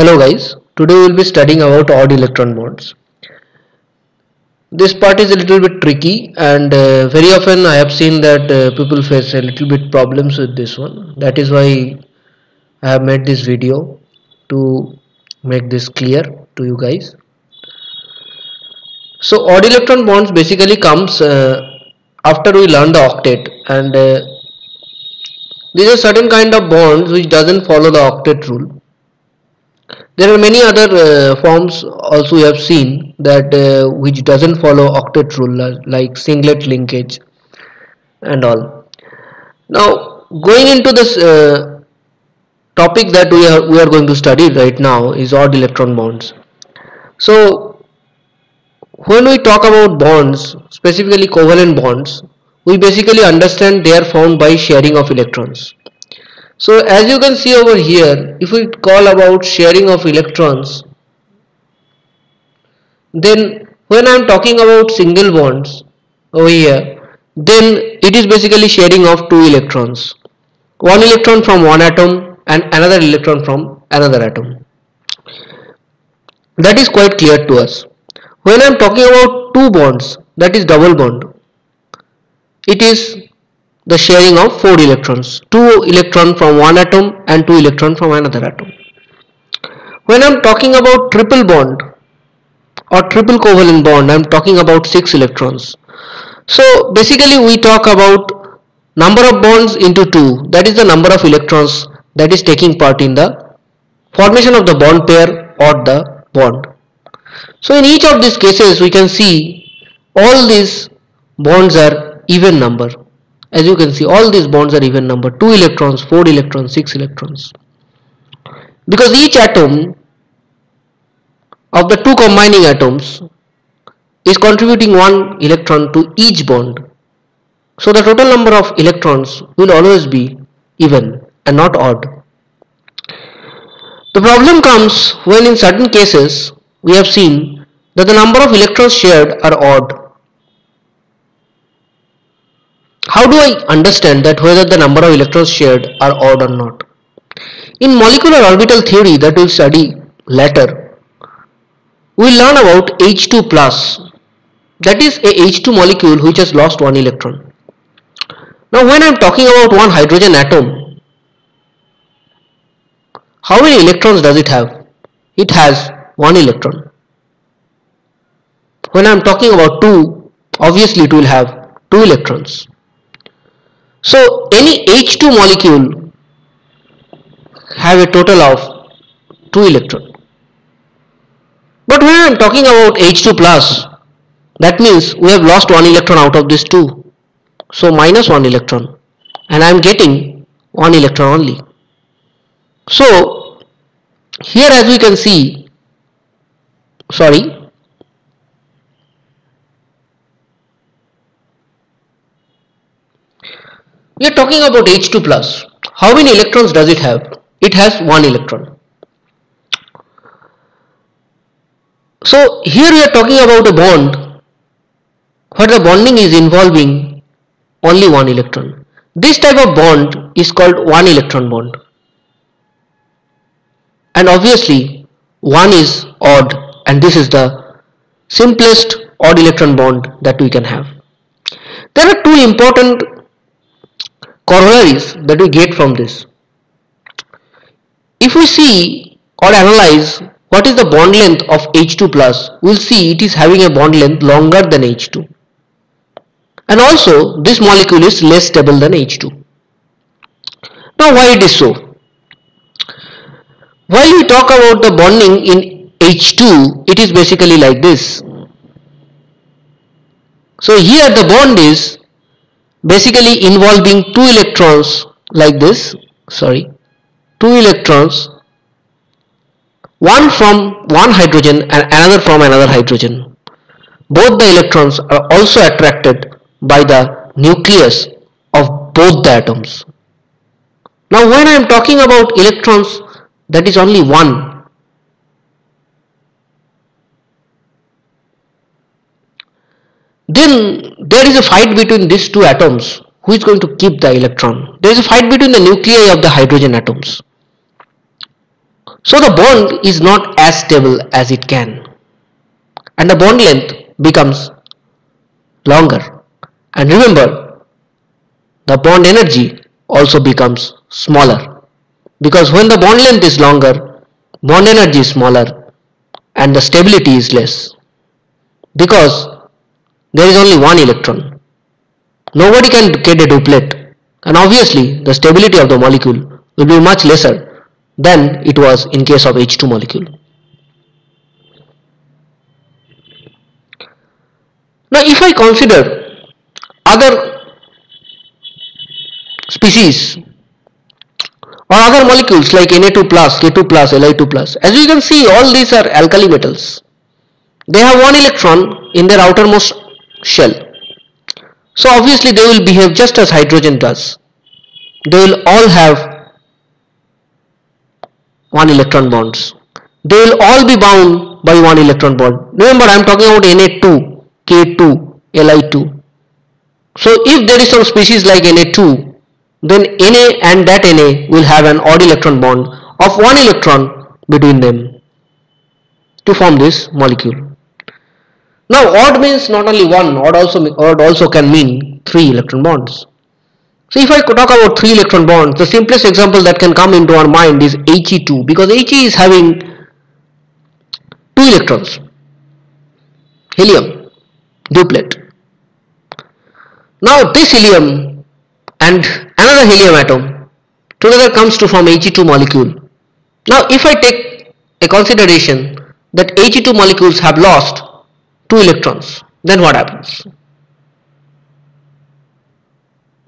Hello guys, today we will be studying about odd electron bonds. This part is a little bit tricky and uh, very often I have seen that uh, people face a little bit problems with this one. That is why I have made this video to make this clear to you guys. So odd electron bonds basically comes uh, after we learn the octet and uh, these are certain kind of bonds which doesn't follow the octet rule there are many other uh, forms also we have seen that uh, which doesn't follow octet rule like singlet linkage and all. Now going into this uh, topic that we are we are going to study right now is odd electron bonds. So when we talk about bonds, specifically covalent bonds, we basically understand they are formed by sharing of electrons. So as you can see over here, if we call about sharing of electrons, then when I am talking about single bonds over here, then it is basically sharing of two electrons. One electron from one atom and another electron from another atom. That is quite clear to us. When I am talking about two bonds, that is double bond, it is the sharing of 4 electrons. 2 electron from one atom and 2 electron from another atom. When I'm talking about triple bond or triple covalent bond I'm talking about 6 electrons. So basically we talk about number of bonds into 2 that is the number of electrons that is taking part in the formation of the bond pair or the bond. So in each of these cases we can see all these bonds are even number as you can see all these bonds are even number 2 electrons 4 electrons 6 electrons. Because each atom of the two combining atoms is contributing one electron to each bond. So the total number of electrons will always be even and not odd. The problem comes when in certain cases we have seen that the number of electrons shared are odd how do I understand that whether the number of electrons shared are odd or not? In molecular orbital theory that we'll study later, we'll learn about H2 plus that is a H2 molecule which has lost one electron. Now when I'm talking about one hydrogen atom, how many electrons does it have? It has one electron. When I'm talking about 2, obviously it will have 2 electrons. So any H2 molecule have a total of 2 electrons. But when I am talking about H2 plus, that means we have lost 1 electron out of this 2. So minus 1 electron and I am getting 1 electron only. So here as we can see, sorry, We are talking about H2 plus. How many electrons does it have? It has one electron. So here we are talking about a bond where the bonding is involving only one electron. This type of bond is called one electron bond. And obviously one is odd and this is the simplest odd electron bond that we can have. There are two important corollaries that we get from this. If we see or analyze what is the bond length of H2 plus, we'll see it is having a bond length longer than H2. And also this molecule is less stable than H2. Now why it is so? While we talk about the bonding in H2, it is basically like this. So here the bond is basically involving two electrons like this sorry two electrons one from one hydrogen and another from another hydrogen. Both the electrons are also attracted by the nucleus of both the atoms. Now when I am talking about electrons that is only one then there is a fight between these two atoms. Who is going to keep the electron? There is a fight between the nuclei of the hydrogen atoms. So the bond is not as stable as it can. And the bond length becomes longer. And remember the bond energy also becomes smaller. Because when the bond length is longer bond energy is smaller and the stability is less. Because there is only one electron nobody can get a duplet and obviously the stability of the molecule will be much lesser than it was in case of H2 molecule. Now if I consider other species or other molecules like Na2 plus, K2 plus, Li2 plus, as you can see all these are alkali metals. They have one electron in their outermost shell. So obviously they will behave just as hydrogen does. They will all have one electron bonds. They will all be bound by one electron bond. Remember I am talking about Na2, K2, Li2. So if there is some species like Na2, then Na and that Na will have an odd electron bond of one electron between them to form this molecule. Now odd means not only one, odd also, odd also can mean three electron bonds. So if I could talk about three electron bonds, the simplest example that can come into our mind is He2 because He is having two electrons, helium, duplet. Now this helium and another helium atom together comes to form He2 molecule. Now if I take a consideration that He2 molecules have lost two electrons, then what happens?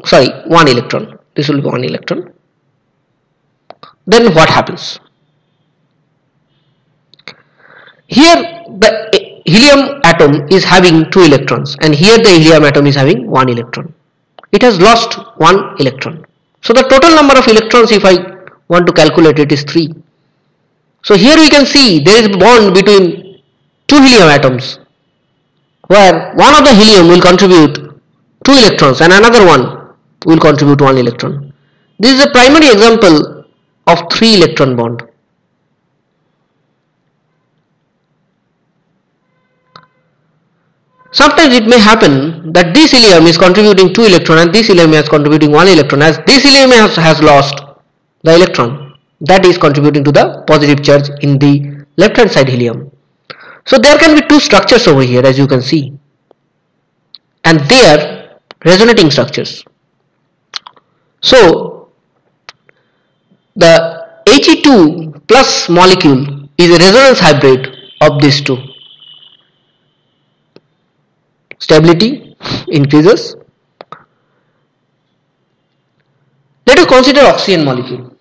sorry one electron. This will be one electron. Then what happens? Here the helium atom is having two electrons and here the helium atom is having one electron. It has lost one electron. So the total number of electrons if I want to calculate it is 3 so here we can see there is a bond between two helium atoms where one of the helium will contribute two electrons and another one will contribute one electron. This is a primary example of three electron bond. Sometimes it may happen that this helium is contributing 2 electron and this helium is contributing 1 electron as this helium has, has lost the electron that is contributing to the positive charge in the left hand side helium. So there can be two structures over here as you can see and they are resonating structures. So the He2 plus molecule is a resonance hybrid of these two. Stability increases. Let us consider oxygen molecule.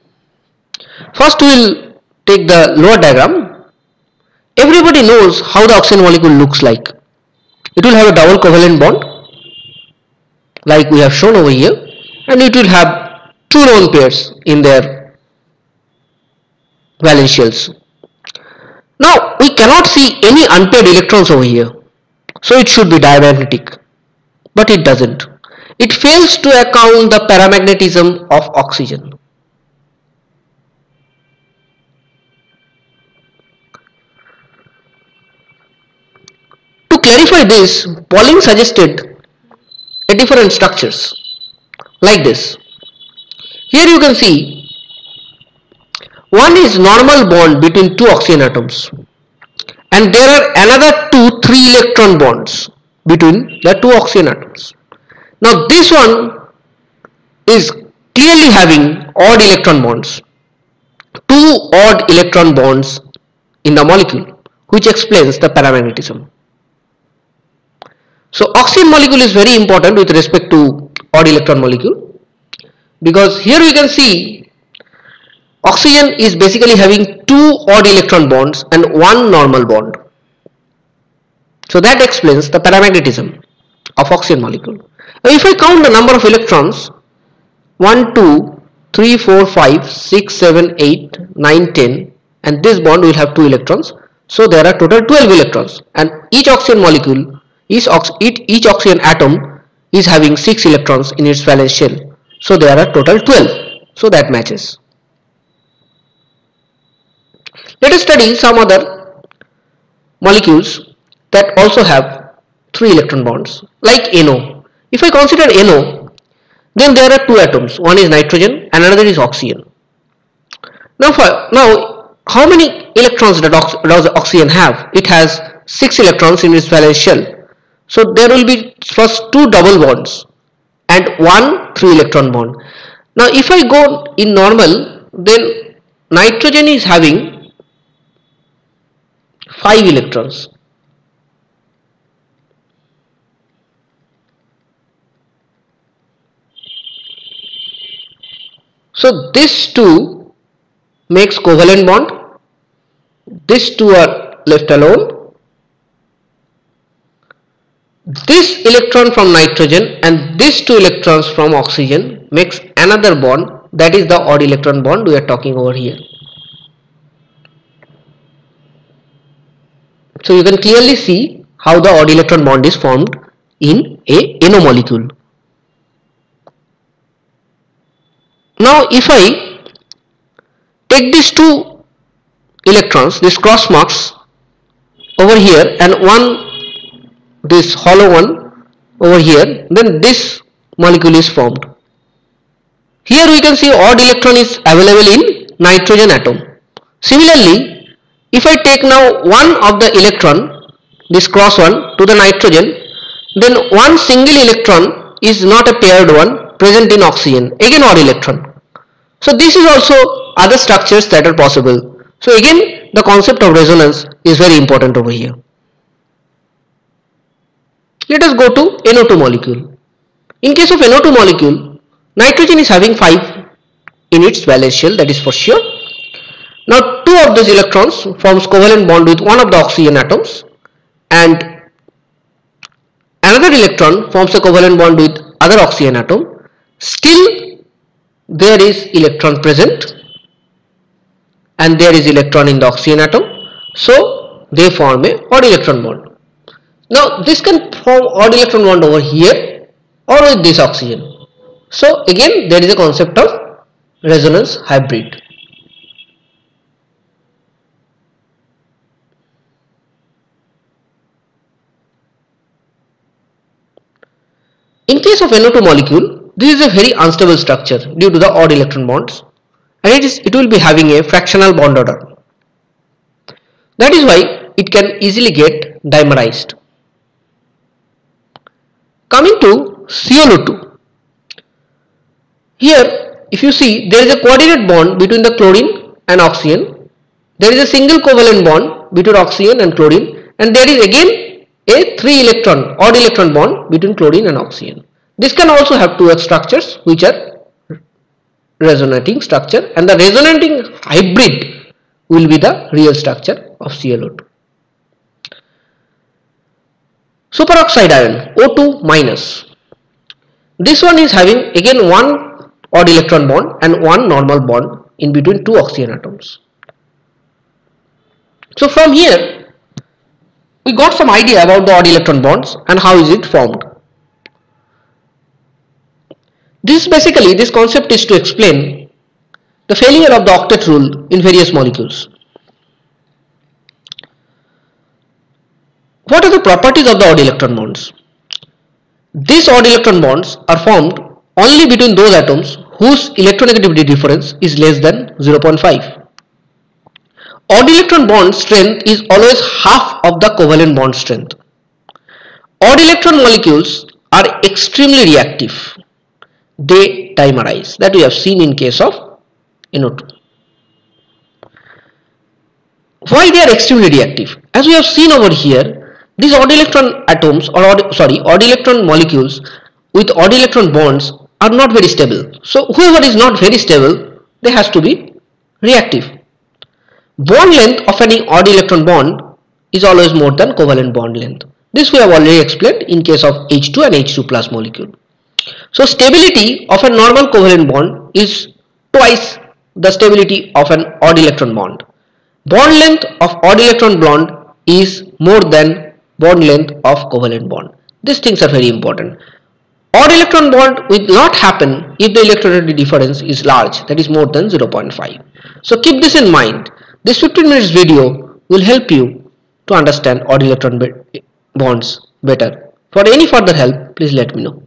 First we will take the lower diagram. Everybody knows how the oxygen molecule looks like. It will have a double covalent bond like we have shown over here and it will have two lone pairs in their valence shells. Now we cannot see any unpaired electrons over here so it should be diamagnetic but it doesn't. It fails to account the paramagnetism of oxygen. Clarify this, Pauling suggested a different structures like this. Here you can see one is normal bond between two oxygen atoms and there are another two 3 electron bonds between the two oxygen atoms. Now this one is clearly having odd electron bonds, two odd electron bonds in the molecule which explains the paramagnetism. So oxygen molecule is very important with respect to odd electron molecule because here we can see oxygen is basically having two odd electron bonds and one normal bond. So that explains the paramagnetism of oxygen molecule. Now if I count the number of electrons 1, 2, 3, 4, 5, 6, 7, 8, 9, 10 and this bond will have 2 electrons. So there are total 12 electrons and each oxygen molecule, each, ox each, oxygen atom is having 6 electrons in its valence shell. So there are total 12. So that matches. Let us study some other molecules that also have 3 electron bonds like NO. If I consider NO, then there are two atoms. One is nitrogen and another is oxygen. Now, for, now how many electrons does oxygen have? It has 6 electrons in its valence shell. So there will be first two double bonds and one 3 electron bond. Now if I go in normal then nitrogen is having 5 electrons So this two makes covalent bond. These two are left alone. This electron from nitrogen and these two electrons from oxygen makes another bond that is the odd electron bond we are talking over here. So you can clearly see how the odd electron bond is formed in a NO molecule. Now if I take these two electrons, these cross marks over here and one this hollow one over here, then this molecule is formed. Here we can see odd electron is available in nitrogen atom. Similarly, if I take now one of the electron, this cross one to the nitrogen, then one single electron is not a paired one present in oxygen, again odd electron. So this is also other structures that are possible. So again the concept of resonance is very important over here. Let us go to NO2 molecule. In case of NO2 molecule, nitrogen is having 5 in its valence shell that is for sure. Now two of those electrons forms covalent bond with one of the oxygen atoms and another electron forms a covalent bond with other oxygen atom. Still there is electron present and there is electron in the oxygen atom so they form a odd electron bond now this can form odd electron bond over here or with this oxygen so again there is a concept of resonance hybrid in case of NO2 molecule this is a very unstable structure due to the odd electron bonds and it, is, it will be having a fractional bond order. That is why it can easily get dimerized. Coming to ClO2. Here if you see there is a coordinate bond between the chlorine and oxygen. There is a single covalent bond between oxygen and chlorine and there is again a 3 electron odd electron bond between chlorine and oxygen. This can also have two structures which are resonating structure and the resonating hybrid will be the real structure of ClO2. Superoxide ion O2 minus. This one is having again one odd electron bond and one normal bond in between two oxygen atoms. So from here we got some idea about the odd electron bonds and how is it formed. This basically, this concept is to explain the failure of the octet rule in various molecules. What are the properties of the odd electron bonds? These odd electron bonds are formed only between those atoms whose electronegativity difference is less than 0.5. Odd electron bond strength is always half of the covalent bond strength. Odd electron molecules are extremely reactive they dimerize that we have seen in case of NO2. Why they are extremely reactive? As we have seen over here, these odd electron atoms or odd, sorry odd electron molecules with odd electron bonds are not very stable. So whoever is not very stable, they has to be reactive. Bond length of any odd electron bond is always more than covalent bond length. This we have already explained in case of H2 and H2 plus molecule. So stability of a normal covalent bond is twice the stability of an odd electron bond. Bond length of odd electron bond is more than bond length of covalent bond. These things are very important. Odd electron bond will not happen if the electronegativity difference is large that is more than 0.5. So keep this in mind This 15 minutes video will help you to understand odd electron bonds better. For any further help, please let me know.